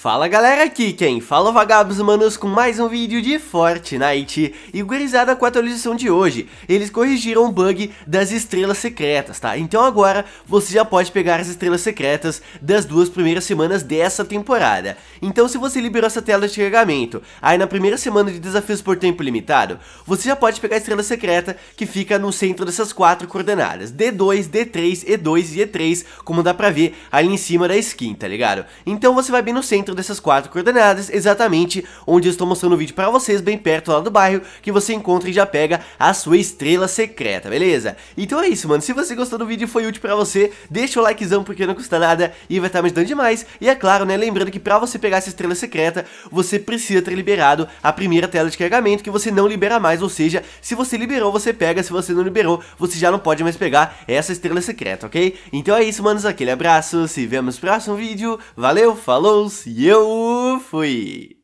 Fala galera, aqui quem fala é Vagabos Manos com mais um vídeo de Fortnite E gurizada com a atualização de hoje, eles corrigiram o bug das estrelas secretas, tá? Então agora você já pode pegar as estrelas secretas das duas primeiras semanas dessa temporada Então se você liberou essa tela de carregamento, aí na primeira semana de desafios por tempo limitado Você já pode pegar a estrela secreta que fica no centro dessas quatro coordenadas D2, D3, E2 e E3, como dá pra ver ali em cima da skin, tá ligado? Então você vai bem no centro dessas quatro coordenadas, exatamente onde eu estou mostrando o vídeo para vocês, bem perto lá do bairro, que você encontra e já pega a sua estrela secreta, beleza? Então é isso, mano, se você gostou do vídeo e foi útil para você, deixa o likezão porque não custa nada e vai estar me ajudando demais. E é claro, né, lembrando que para você pegar essa estrela secreta, você precisa ter liberado a primeira tela de carregamento que você não libera mais, ou seja, se você liberou, você pega, se você não liberou, você já não pode mais pegar essa estrela secreta, ok? Então é isso, manos, aquele abraço, se vemos no próximo vídeo, valeu, falou, e eu fui!